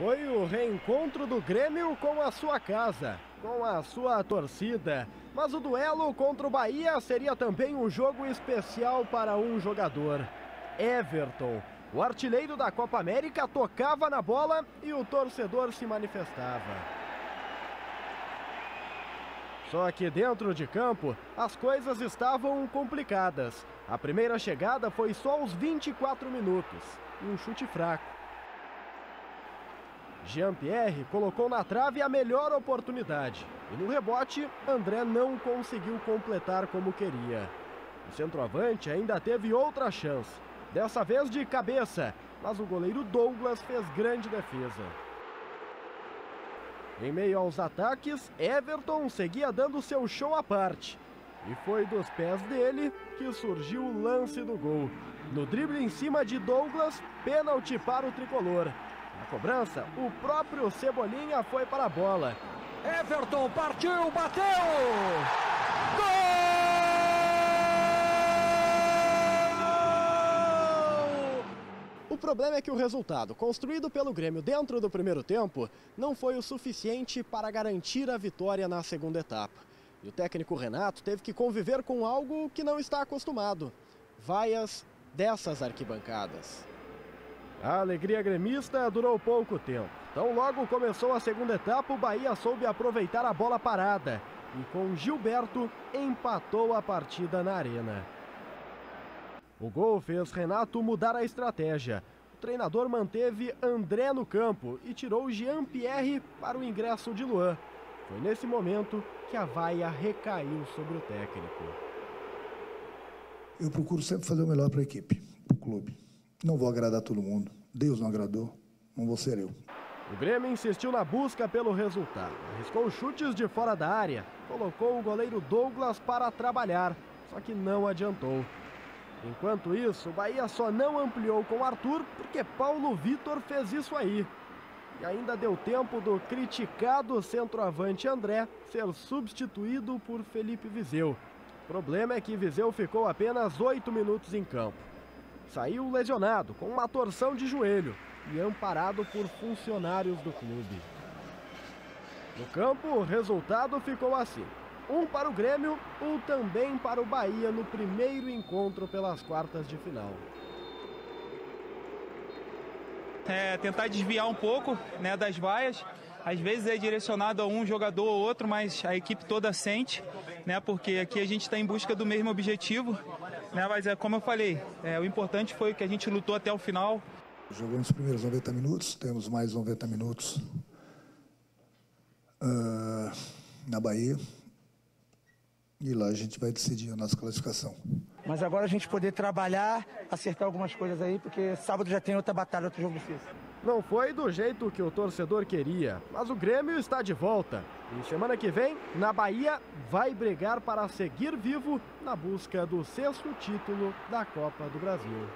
Foi o reencontro do Grêmio com a sua casa, com a sua torcida. Mas o duelo contra o Bahia seria também um jogo especial para um jogador. Everton, o artilheiro da Copa América, tocava na bola e o torcedor se manifestava. Só que dentro de campo as coisas estavam complicadas. A primeira chegada foi só aos 24 minutos um chute fraco. Jean-Pierre colocou na trave a melhor oportunidade. E no rebote, André não conseguiu completar como queria. O centroavante ainda teve outra chance, dessa vez de cabeça, mas o goleiro Douglas fez grande defesa. Em meio aos ataques, Everton seguia dando seu show à parte. E foi dos pés dele que surgiu o lance do gol. No drible em cima de Douglas, pênalti para o tricolor. Na cobrança, o próprio Cebolinha foi para a bola. Everton partiu, bateu! Gol! O problema é que o resultado, construído pelo Grêmio dentro do primeiro tempo, não foi o suficiente para garantir a vitória na segunda etapa. E o técnico Renato teve que conviver com algo que não está acostumado: vaias dessas arquibancadas. A alegria gremista durou pouco tempo. Então, logo começou a segunda etapa, o Bahia soube aproveitar a bola parada e, com Gilberto, empatou a partida na arena. O gol fez Renato mudar a estratégia. O treinador manteve André no campo e tirou Jean-Pierre para o ingresso de Luan. Foi nesse momento que a vaia recaiu sobre o técnico. Eu procuro sempre fazer o melhor para a equipe, para o clube. Não vou agradar todo mundo. Deus não agradou, não vou ser eu. O Grêmio insistiu na busca pelo resultado. Arriscou chutes de fora da área, colocou o goleiro Douglas para trabalhar, só que não adiantou. Enquanto isso, o Bahia só não ampliou com Arthur porque Paulo Vitor fez isso aí. E ainda deu tempo do criticado centroavante André ser substituído por Felipe Viseu. O problema é que Viseu ficou apenas oito minutos em campo saiu lesionado com uma torção de joelho e amparado por funcionários do clube. No campo, o resultado ficou assim: um para o Grêmio, um também para o Bahia no primeiro encontro pelas quartas de final. É, tentar desviar um pouco né, das vaias. Às vezes é direcionado a um jogador ou outro, mas a equipe toda sente, né? Porque aqui a gente está em busca do mesmo objetivo, né? Mas é como eu falei, é, o importante foi que a gente lutou até o final. Jogamos os primeiros 90 minutos, temos mais 90 minutos uh, na Bahia. E lá a gente vai decidir a nossa classificação. Mas agora a gente poder trabalhar, acertar algumas coisas aí, porque sábado já tem outra batalha, outro jogo difícil. Não foi do jeito que o torcedor queria, mas o Grêmio está de volta. E semana que vem, na Bahia, vai brigar para seguir vivo na busca do sexto título da Copa do Brasil.